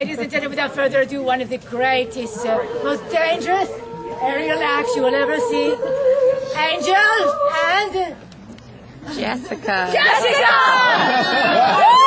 Ladies and gentlemen, without further ado, one of the greatest, uh, most dangerous aerial acts you will ever see. Angel and Jessica. Jessica!